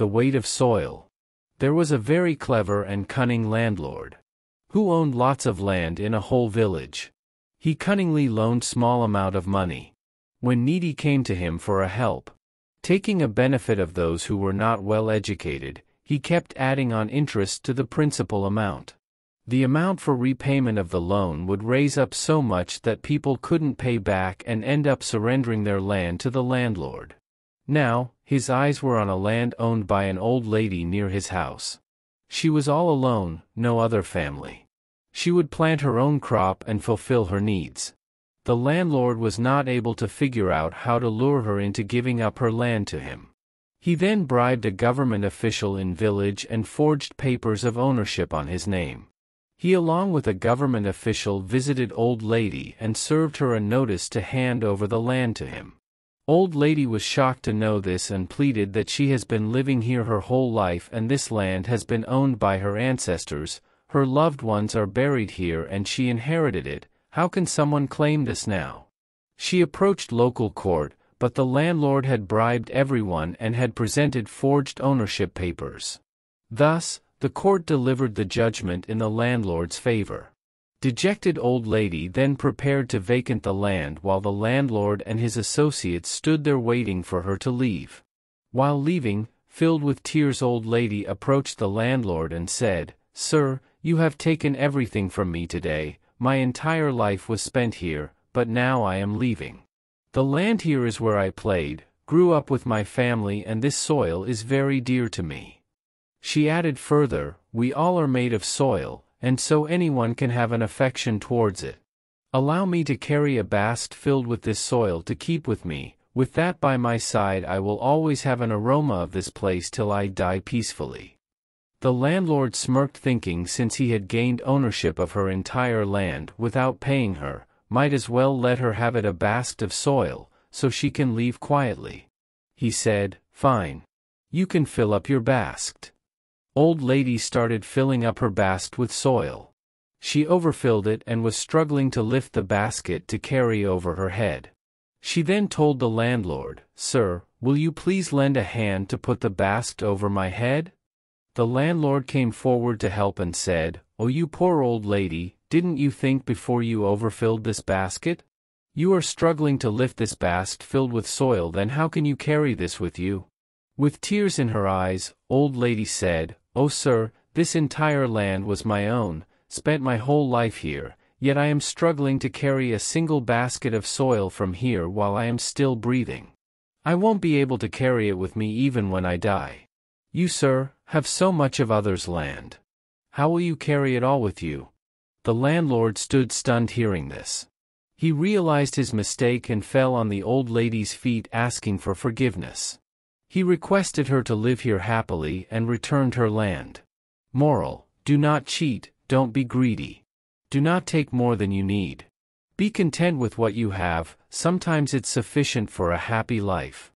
the weight of soil. There was a very clever and cunning landlord who owned lots of land in a whole village. He cunningly loaned small amount of money when needy came to him for a help. Taking a benefit of those who were not well educated, he kept adding on interest to the principal amount. The amount for repayment of the loan would raise up so much that people couldn't pay back and end up surrendering their land to the landlord. Now, his eyes were on a land owned by an old lady near his house. She was all alone, no other family. She would plant her own crop and fulfill her needs. The landlord was not able to figure out how to lure her into giving up her land to him. He then bribed a government official in village and forged papers of ownership on his name. He along with a government official visited old lady and served her a notice to hand over the land to him. Old lady was shocked to know this and pleaded that she has been living here her whole life and this land has been owned by her ancestors, her loved ones are buried here and she inherited it, how can someone claim this now? She approached local court, but the landlord had bribed everyone and had presented forged ownership papers. Thus, the court delivered the judgment in the landlord's favor. Dejected old lady then prepared to vacant the land while the landlord and his associates stood there waiting for her to leave. While leaving, filled with tears old lady approached the landlord and said, Sir, you have taken everything from me today, my entire life was spent here, but now I am leaving. The land here is where I played, grew up with my family and this soil is very dear to me. She added further, we all are made of soil, and so anyone can have an affection towards it. Allow me to carry a basket filled with this soil to keep with me, with that by my side I will always have an aroma of this place till I die peacefully. The landlord smirked thinking since he had gained ownership of her entire land without paying her, might as well let her have it a basket of soil, so she can leave quietly. He said, fine. You can fill up your basket. Old lady started filling up her basket with soil. She overfilled it and was struggling to lift the basket to carry over her head. She then told the landlord, Sir, will you please lend a hand to put the basket over my head? The landlord came forward to help and said, Oh you poor old lady, didn't you think before you overfilled this basket? You are struggling to lift this basket filled with soil then how can you carry this with you? With tears in her eyes, old lady said, Oh sir, this entire land was my own, spent my whole life here, yet I am struggling to carry a single basket of soil from here while I am still breathing. I won't be able to carry it with me even when I die. You sir, have so much of others' land. How will you carry it all with you? The landlord stood stunned hearing this. He realized his mistake and fell on the old lady's feet asking for forgiveness. He requested her to live here happily and returned her land. Moral, do not cheat, don't be greedy. Do not take more than you need. Be content with what you have, sometimes it's sufficient for a happy life.